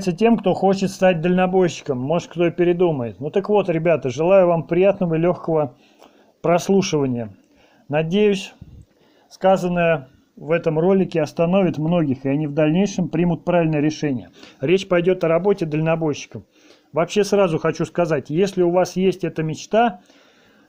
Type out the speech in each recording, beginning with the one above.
тем, кто хочет стать дальнобойщиком. Может, кто и передумает. Ну так вот, ребята, желаю вам приятного и легкого прослушивания. Надеюсь, сказанное в этом ролике остановит многих, и они в дальнейшем примут правильное решение. Речь пойдет о работе дальнобойщиком. Вообще сразу хочу сказать, если у вас есть эта мечта,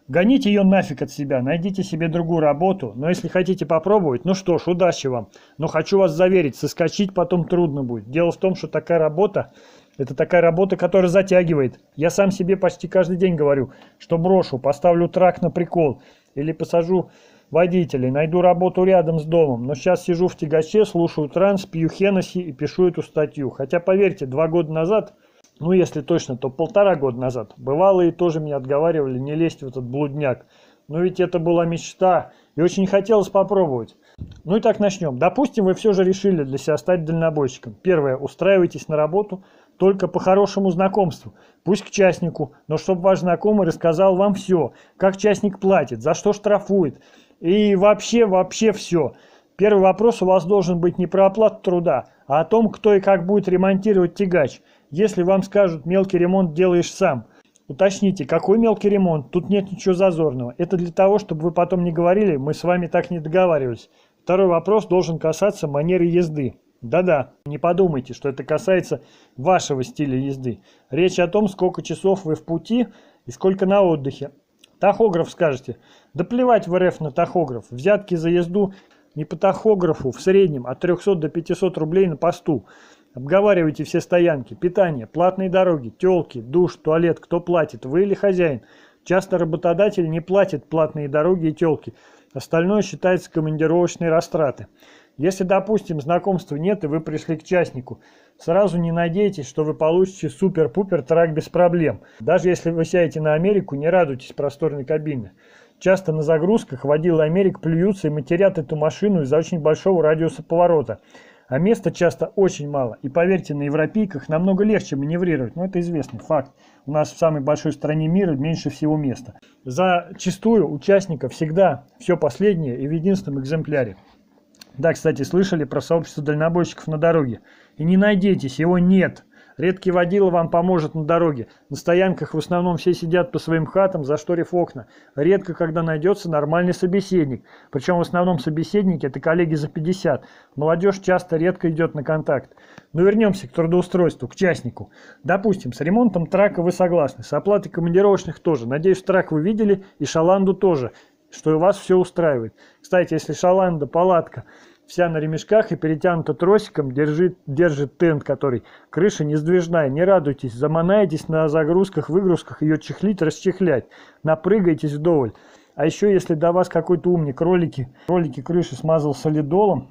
гоните ее нафиг от себя, найдите себе другую работу. Но если хотите попробовать, ну что ж, удачи вам. Но хочу вас заверить, соскочить потом трудно будет. Дело в том, что такая работа, это такая работа, которая затягивает. Я сам себе почти каждый день говорю, что брошу, поставлю трак на прикол или посажу водителей, найду работу рядом с домом. Но сейчас сижу в тягаче, слушаю транс, пью Хеннесси и пишу эту статью. Хотя, поверьте, два года назад ну если точно, то полтора года назад, бывалые тоже меня отговаривали не лезть в этот блудняк. Но ведь это была мечта, и очень хотелось попробовать. Ну и так начнем. Допустим, вы все же решили для себя стать дальнобойщиком. Первое, устраивайтесь на работу только по хорошему знакомству. Пусть к частнику, но чтобы ваш знакомый рассказал вам все, как частник платит, за что штрафует, и вообще, вообще все. Первый вопрос у вас должен быть не про оплату труда, а о том, кто и как будет ремонтировать тягач. Если вам скажут «мелкий ремонт делаешь сам», уточните, какой мелкий ремонт, тут нет ничего зазорного. Это для того, чтобы вы потом не говорили «мы с вами так не договаривались». Второй вопрос должен касаться манеры езды. Да-да, не подумайте, что это касается вашего стиля езды. Речь о том, сколько часов вы в пути и сколько на отдыхе. Тахограф скажете. Да плевать в РФ на тахограф. Взятки за езду не по тахографу в среднем от 300 до 500 рублей на посту. Обговаривайте все стоянки, питание, платные дороги, телки, душ, туалет, кто платит, вы или хозяин. Часто работодатель не платит платные дороги и телки. Остальное считается командировочные растраты. Если, допустим, знакомства нет и вы пришли к частнику, сразу не надейтесь, что вы получите супер-пупер трак без проблем. Даже если вы сядете на Америку, не радуйтесь просторной кабине. Часто на загрузках водилы Америк плюются и матерят эту машину из-за очень большого радиуса поворота. А места часто очень мало. И поверьте, на европейках намного легче маневрировать. Но это известный факт. У нас в самой большой стране мира меньше всего места. За чистую участников всегда все последнее и в единственном экземпляре. Да, кстати, слышали про сообщество дальнобойщиков на дороге. И не надейтесь, его нет. Редкий водила вам поможет на дороге. На стоянках в основном все сидят по своим хатам, зашторив окна. Редко, когда найдется нормальный собеседник. Причем в основном собеседники – это коллеги за 50. Молодежь часто редко идет на контакт. Но вернемся к трудоустройству, к частнику. Допустим, с ремонтом трака вы согласны, с оплатой командировочных тоже. Надеюсь, трак вы видели и шаланду тоже, что и вас все устраивает. Кстати, если шаланда, палатка – вся на ремешках и перетянута тросиком, держит, держит тент, который крыша не сдвижная. Не радуйтесь, заманаетесь на загрузках, выгрузках, ее чехлить, расчехлять. Напрыгайтесь вдоволь. А еще, если до вас какой-то умник ролики, ролики крыши смазал солидолом,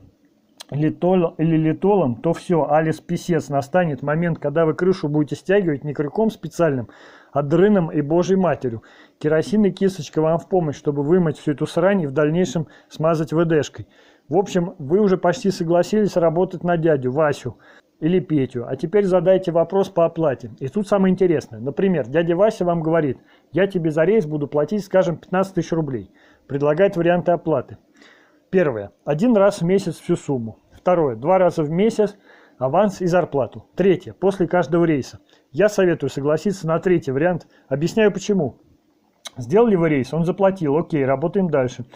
литол, или литолом, то все, алис писец, настанет момент, когда вы крышу будете стягивать не крюком специальным, а дрыном и божьей матерью. Керосин и кисточка вам в помощь, чтобы вымыть всю эту срань и в дальнейшем смазать ВДшкой. В общем, вы уже почти согласились работать на дядю Васю или Петю, а теперь задайте вопрос по оплате. И тут самое интересное. Например, дядя Вася вам говорит, я тебе за рейс буду платить, скажем, 15 тысяч рублей. Предлагает варианты оплаты. Первое. Один раз в месяц всю сумму. Второе. Два раза в месяц аванс и зарплату. Третье. После каждого рейса. Я советую согласиться на третий вариант. Объясняю почему. Сделали вы рейс, он заплатил, окей, работаем дальше.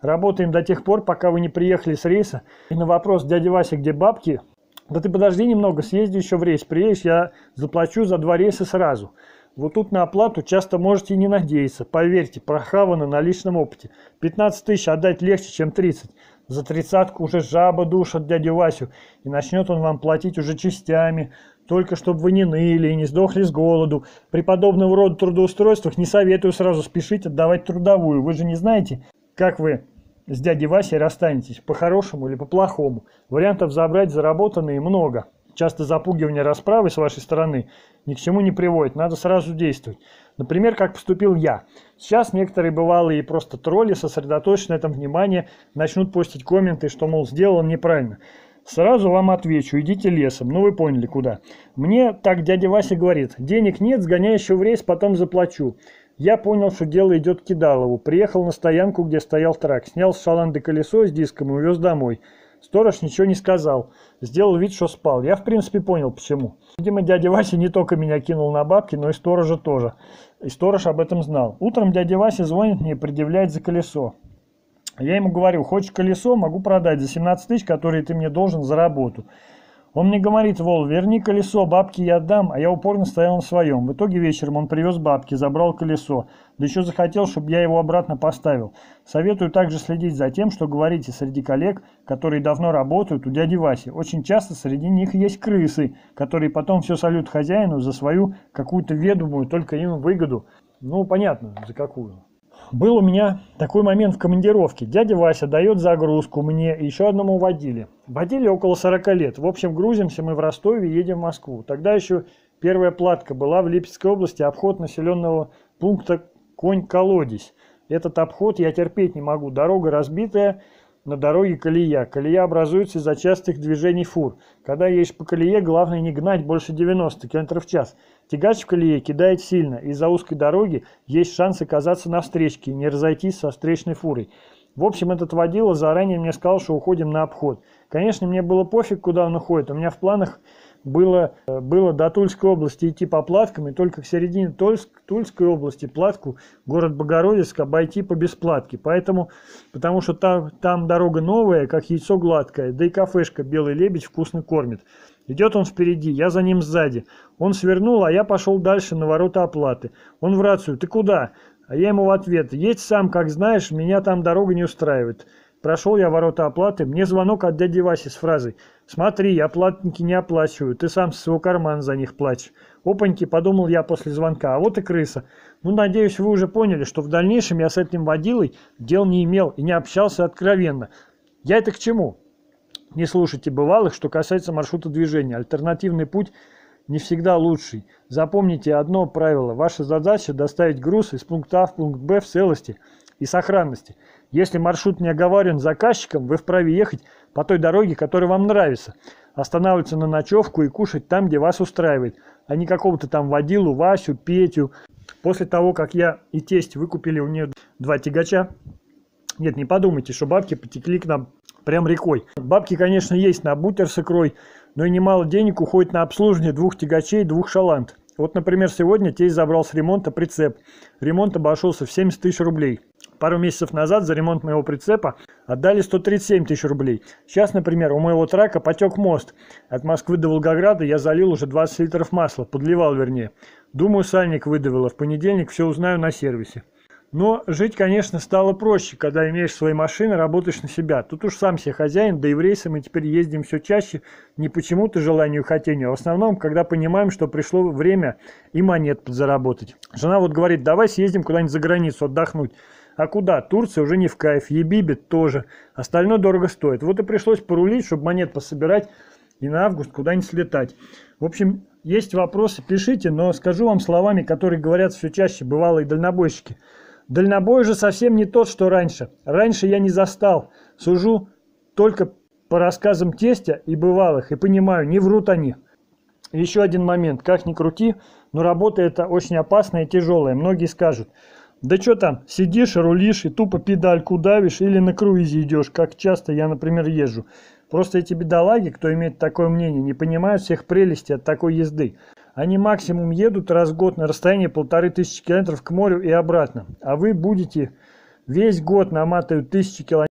Работаем до тех пор, пока вы не приехали с рейса. И на вопрос дяди Вася, где бабки? Да ты подожди немного, съезди еще в рейс. Приедешь, я заплачу за два рейса сразу. Вот тут на оплату часто можете не надеяться. Поверьте, прохавано на личном опыте. 15 тысяч отдать легче, чем 30. За тридцатку уже жаба душит дядю Васю. И начнет он вам платить уже частями. Только чтобы вы не ныли и не сдохли с голоду. При подобного рода трудоустройствах не советую сразу спешить отдавать трудовую. Вы же не знаете, как вы с дядей Васей расстанетесь, по-хорошему или по-плохому. Вариантов забрать заработанные много. Часто запугивание расправы с вашей стороны ни к чему не приводит, надо сразу действовать. Например, как поступил я. Сейчас некоторые бывалые просто тролли, сосредоточены на этом внимание, начнут постить комменты, что, мол, сделал неправильно. Сразу вам отвечу, идите лесом, ну вы поняли куда. Мне так дядя Вася говорит, денег нет, сгоняй еще в рейс, потом заплачу. Я понял, что дело идет к Кидалову. Приехал на стоянку, где стоял трак. Снял с шаланды колесо с диском и увез домой. Сторож ничего не сказал, сделал вид, что спал. Я в принципе понял, почему. Видимо, дядя Вася не только меня кинул на бабки, но и сторожа тоже. И сторож об этом знал. Утром дядя Вася звонит мне и предъявляет за колесо. Я ему говорю, хочешь колесо, могу продать за 17 тысяч, которые ты мне должен за работу. Он мне говорит, Вол, верни колесо, бабки я отдам, а я упорно стоял на своем. В итоге вечером он привез бабки, забрал колесо, да еще захотел, чтобы я его обратно поставил. Советую также следить за тем, что говорите среди коллег, которые давно работают у дяди Васи. Очень часто среди них есть крысы, которые потом все сольют хозяину за свою какую-то ведомую только им выгоду. Ну, понятно, за какую. Был у меня такой момент в командировке. Дядя Вася дает загрузку мне и еще одному водили. Водили около 40 лет. В общем, грузимся мы в Ростове и едем в Москву. Тогда еще первая платка была в Липецкой области, обход населенного пункта Конь-Колодец. Этот обход я терпеть не могу. Дорога разбитая, на дороге колея. Колея образуется из-за частых движений фур. Когда едешь по колее, главное не гнать больше 90 км в час. Тягач в колее кидает сильно. Из-за узкой дороги есть шанс оказаться на встречке и не разойтись со встречной фурой. В общем, этот водила заранее мне сказал, что уходим на обход. Конечно, мне было пофиг, куда он уходит. У меня в планах было, было до Тульской области идти по платкам, и только к середине Тульск, Тульской области платку, город Богородицк, обойти по бесплатке. Поэтому, потому что там, там дорога новая, как яйцо гладкое, да и кафешка «Белый лебедь» вкусно кормит. Идет он впереди, я за ним сзади. Он свернул, а я пошел дальше на ворота оплаты. Он в рацию, ты куда? А я ему в ответ, едь сам, как знаешь, меня там дорога не устраивает. Прошел я ворота оплаты, мне звонок от дяди Васи с фразой «Смотри, оплатники не оплачивают, ты сам со своего кармана за них платишь». Опаньки, подумал я после звонка, а вот и крыса. Ну, надеюсь, вы уже поняли, что в дальнейшем я с этим водилой дел не имел и не общался откровенно. Я это к чему? Не слушайте бывалых, что касается маршрута движения. Альтернативный путь не всегда лучший. Запомните одно правило. Ваша задача доставить груз из пункта А в пункт Б в целости и сохранности. Если маршрут не оговорен заказчиком, вы вправе ехать по той дороге, которая вам нравится. Останавливаться на ночевку и кушать там, где вас устраивает, а не какого-то там водилу, Васю, Петю. После того, как я и тесть выкупили у нее два тягача, нет, не подумайте, что бабки потекли к нам прям рекой. Бабки, конечно, есть на бутер с икрой, но и немало денег уходит на обслуживание двух тягачей, двух шалант. Вот, например, сегодня тесть забрал с ремонта прицеп. Ремонт обошелся в 70 тысяч рублей. Пару месяцев назад за ремонт моего прицепа отдали 137 тысяч рублей. Сейчас, например, у моего трака потек мост. От Москвы до Волгограда я залил уже 20 литров масла, подливал вернее. Думаю, сальник выдавило. В понедельник все узнаю на сервисе. Но жить, конечно, стало проще, когда имеешь свои машины, работаешь на себя. Тут уж сам себе хозяин, да и в рейсы мы теперь ездим все чаще, не почему-то желанию хотению, а в основном, когда понимаем, что пришло время и монет подзаработать. Жена вот говорит, давай съездим куда-нибудь за границу отдохнуть. А куда? Турция уже не в кайф, Ебибит тоже. Остальное дорого стоит. Вот и пришлось порулить, чтобы монет пособирать и на август куда-нибудь слетать. В общем, есть вопросы, пишите, но скажу вам словами, которые говорят все чаще бывалые дальнобойщики. Дальнобой же совсем не тот, что раньше. Раньше я не застал. Сужу только по рассказам тестя и бывалых, и понимаю, не врут они. Еще один момент, как ни крути, но работа эта очень опасная и тяжелая. Многие скажут – да что там, сидишь, рулишь и тупо педальку давишь или на круизе идешь, как часто я, например, езжу. Просто эти бедолаги, кто имеет такое мнение, не понимают всех прелестей от такой езды. Они максимум едут раз в год на расстояние полторы тысячи километров к морю и обратно. А вы будете весь год наматывать тысячи километров